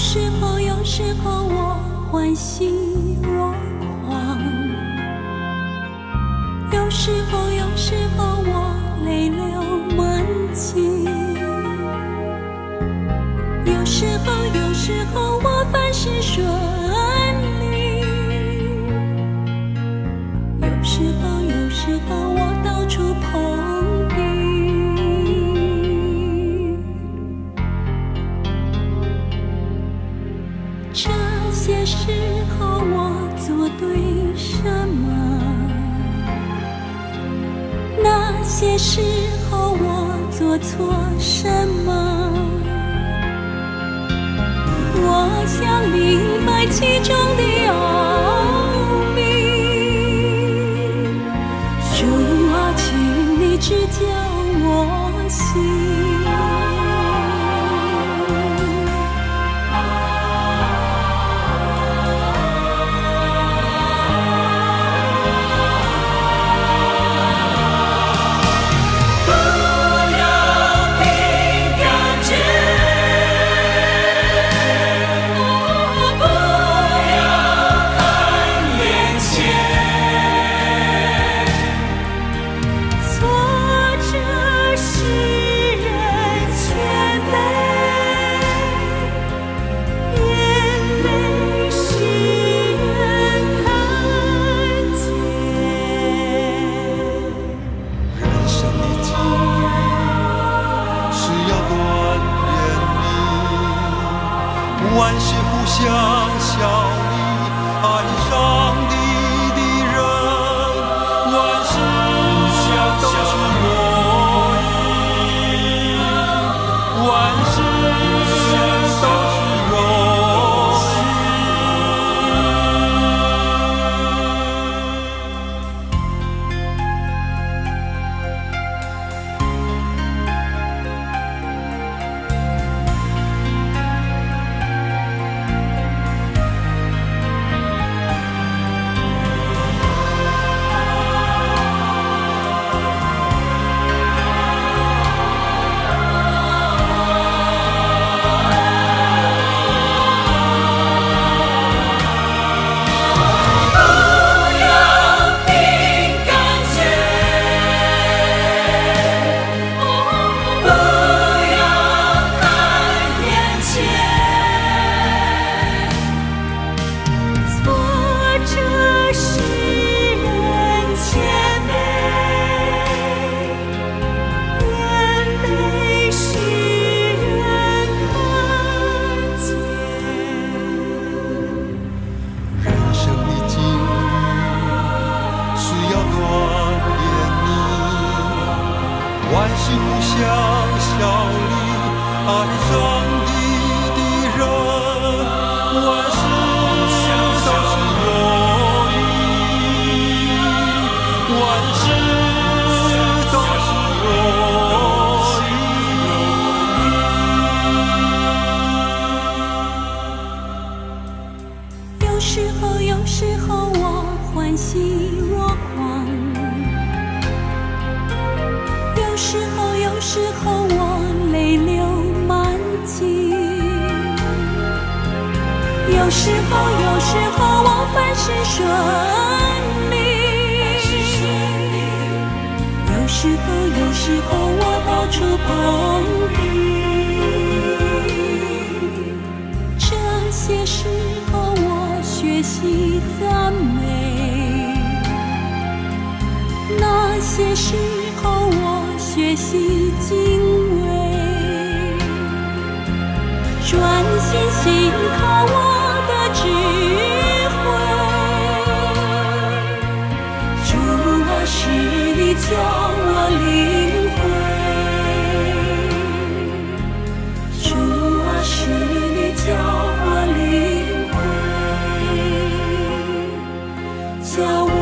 有时候，有时候我欢喜若狂；有时候，有时候我泪流满襟；有时候，有时候我凡事顺利；有时候，有时候我这些时候我做对什么？那些时候我做错什么？我想明白其中的奥秘。主啊，请你指教我心。万事互相效力，爱上帝。的你，万事互相效力，爱上帝的人，万事都是若意，万事都是若有时候，有时候我欢喜。有时候，有时候我凡事顺利；有时候，有时候我到处碰壁。这些时候我学习赞美，那些时候我学习敬叫我主啊是你叫我领会叫我